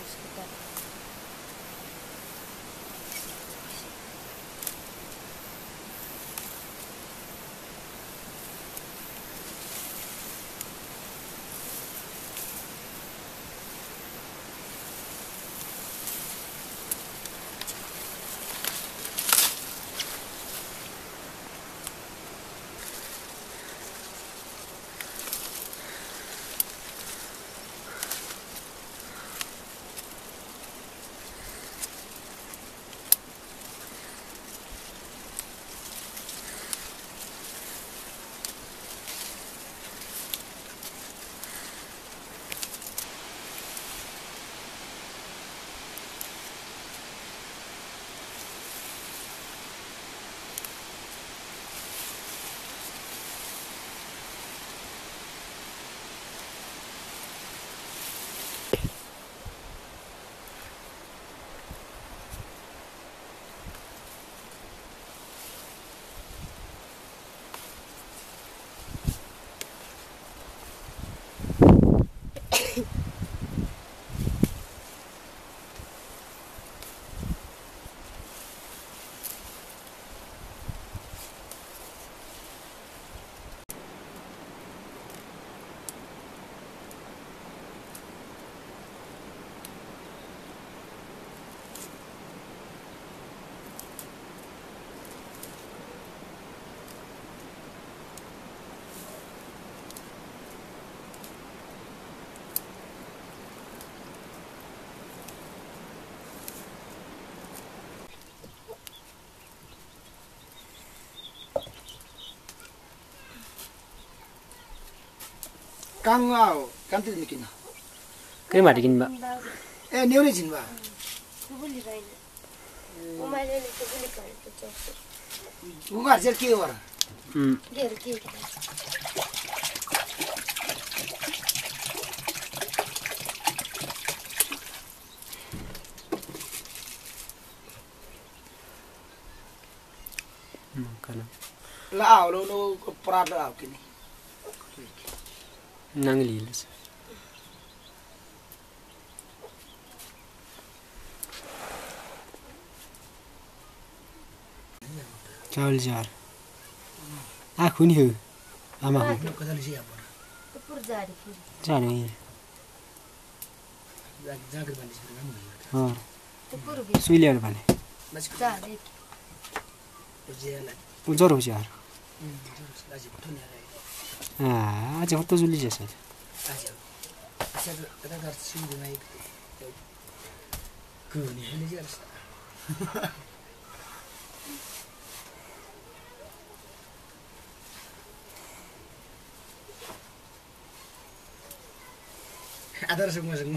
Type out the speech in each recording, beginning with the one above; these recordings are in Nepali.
时代。kang au kan tidak mikina kre mari kin ba e neuri jin ba kubuli ba ina o le kubuli ki hm jer ki Lah, lo lo keperat kini. Nangli hills चावल चार आँखु नि हो आमा हो कताले चाहिँ अब कुपुर जारी यहाँ जाँगर बालिस अँ कुपुर भी सुइल्याएर भने जारी ऊ ज्वरो हो चार आज हत्तो जुली जैसा आदर्श मसँग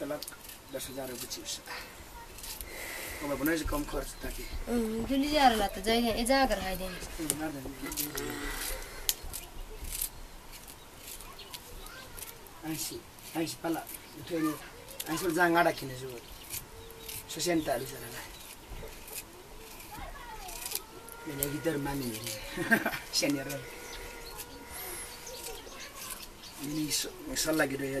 त्यसलाई दस हजार रुपियाँ चिप्स अब भनेपछि कम खर्च ताकि त एजागर खाइदिने ऐँसी ऐँसी पाला। मामी senior. ini salah gitu ya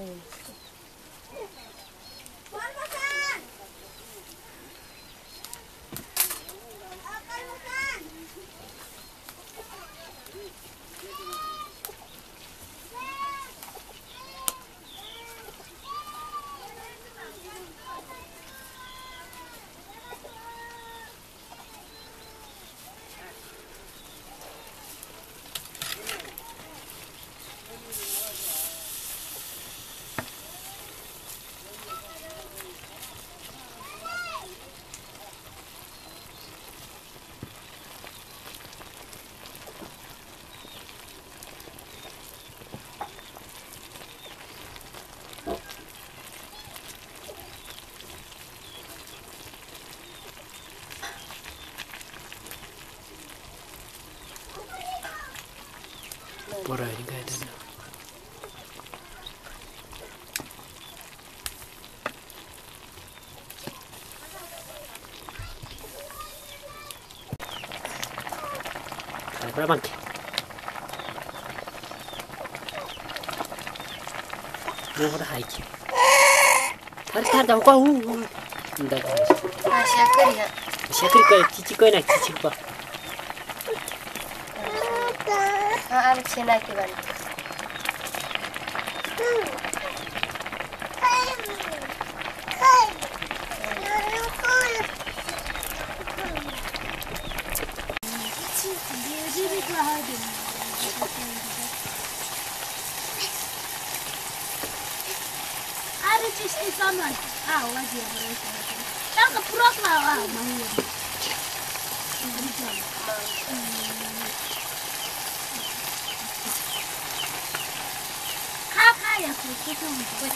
Oh. Пора ригадена. Пора банки. Ну вот хайки. Тарда, ука, у. Да. А, шакария. Шакария, чичикой на чичипа. 사람 지나기 만들 Arıcı işte zaman. Aa, olacak. Kanka, bırakma. Aa, manyak. aia crescut un pic.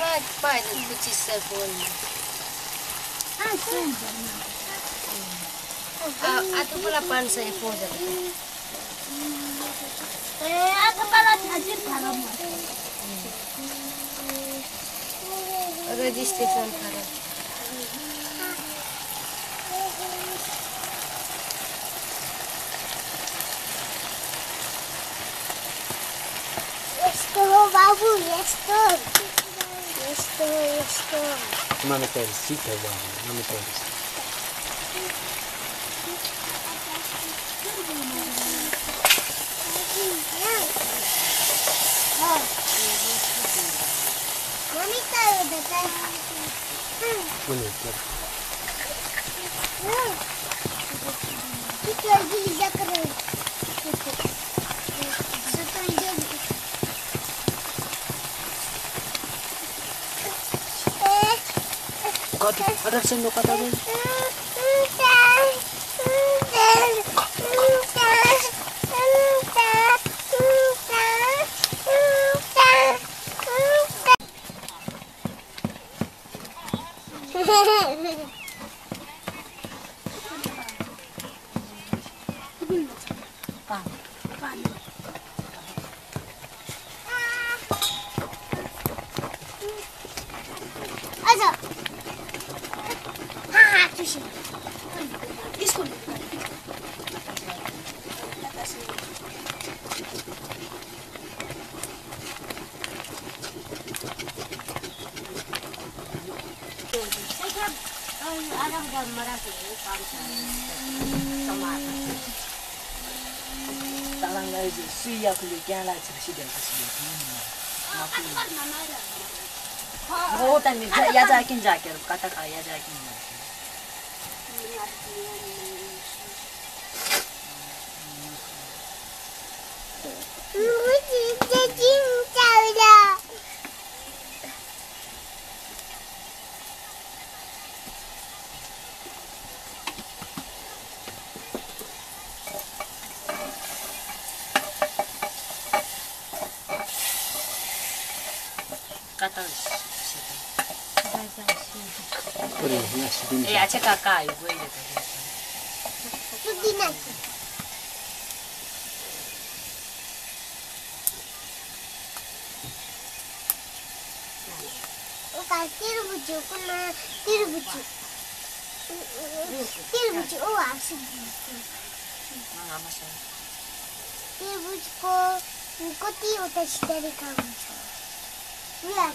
Mai pai de puțin să volne. Hai să Adu-vă la pan să e poză. Adu-vă la trage para mă. Să-mi pară. estoy. Estoy, estoy. Mamy persika, wow. Mamy persika. Mamita, detrás. Bonito. Que 嵐の方です。Hehehehe घरमा राखेको तालाङलाई सुइया खुल्यो त्यहाँ लाग्छ सिधाएको सिधाएको हो त या जाकिन जाकेर कता या जाकिन iya cek kakak ibu ini Tirbucu, kuna tirbucu, tirbucu, oh asik gitu. Mama masuk. Tirbucu ko, nikoti otak dari kamu. Bulan.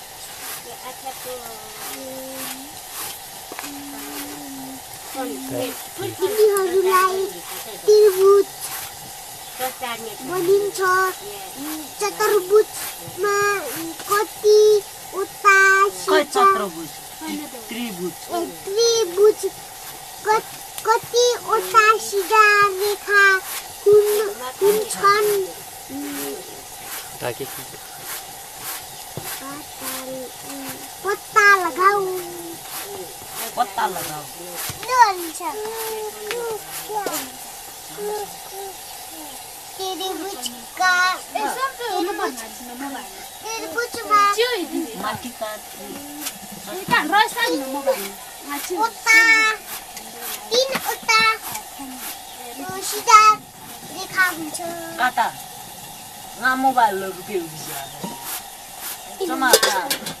तिनीहरूलाई त्रिभुज बनिन्छ चतुर्भुजमा कतिवटा त्रिभुज कतिवटा सिधा रेखा हुन्छन् gaun. Betal lah kau. Lonca. Kiri bujuka. Kiri bujuka. Mati kaki. Kita rosan mau Uta. Ina uta. Nusida. Di kamu. Kata. Nggak mau balik ke Cuma kata.